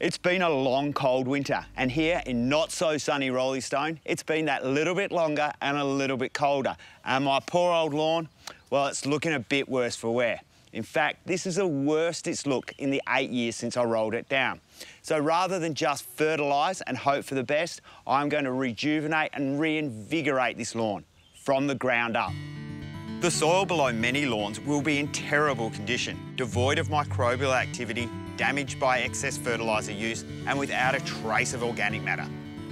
It's been a long, cold winter, and here in not so sunny Roleystone, it's been that little bit longer and a little bit colder. And my poor old lawn, well, it's looking a bit worse for wear. In fact, this is the worst it's looked in the eight years since I rolled it down. So rather than just fertilise and hope for the best, I'm going to rejuvenate and reinvigorate this lawn from the ground up. The soil below many lawns will be in terrible condition, devoid of microbial activity damaged by excess fertiliser use and without a trace of organic matter.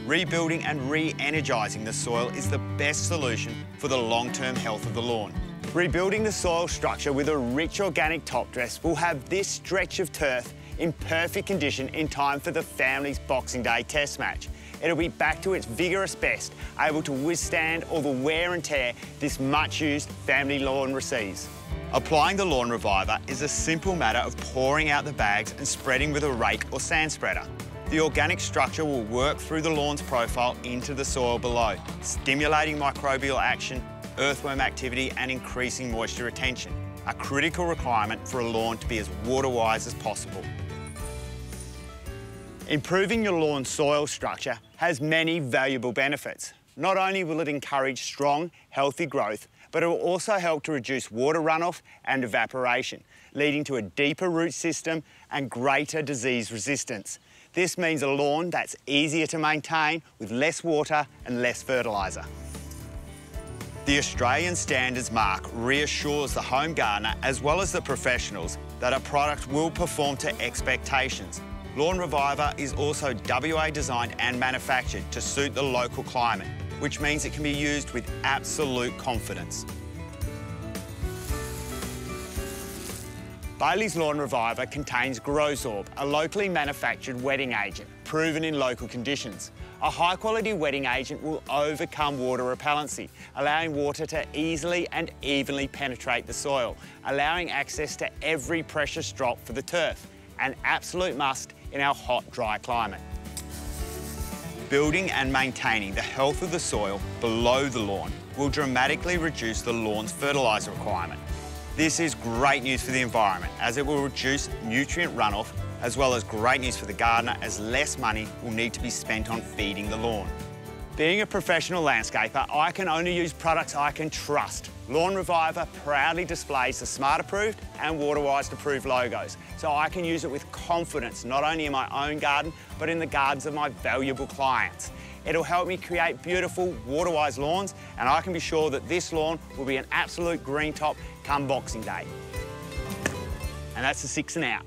Rebuilding and re-energising the soil is the best solution for the long-term health of the lawn. Rebuilding the soil structure with a rich organic top dress will have this stretch of turf in perfect condition in time for the family's Boxing Day test match. It'll be back to its vigorous best, able to withstand all the wear and tear this much-used family lawn receives. Applying the Lawn Reviver is a simple matter of pouring out the bags and spreading with a rake or sand spreader. The organic structure will work through the lawn's profile into the soil below, stimulating microbial action, earthworm activity and increasing moisture retention, a critical requirement for a lawn to be as water-wise as possible. Improving your lawn soil structure has many valuable benefits. Not only will it encourage strong, healthy growth, but it will also help to reduce water runoff and evaporation, leading to a deeper root system and greater disease resistance. This means a lawn that's easier to maintain with less water and less fertiliser. The Australian Standards Mark reassures the home gardener as well as the professionals that a product will perform to expectations. Lawn Reviver is also WA designed and manufactured to suit the local climate which means it can be used with absolute confidence. Baileys Lawn Reviver contains Growsorb, a locally manufactured wetting agent, proven in local conditions. A high-quality wetting agent will overcome water repellency, allowing water to easily and evenly penetrate the soil, allowing access to every precious drop for the turf, an absolute must in our hot, dry climate. Building and maintaining the health of the soil below the lawn will dramatically reduce the lawn's fertiliser requirement. This is great news for the environment as it will reduce nutrient runoff as well as great news for the gardener as less money will need to be spent on feeding the lawn. Being a professional landscaper, I can only use products I can trust. Lawn Reviver proudly displays the Smart Approved and Waterwise approved logos, so I can use it with confidence, not only in my own garden, but in the gardens of my valuable clients. It'll help me create beautiful Waterwise lawns, and I can be sure that this lawn will be an absolute green top come Boxing Day. And that's the six and out.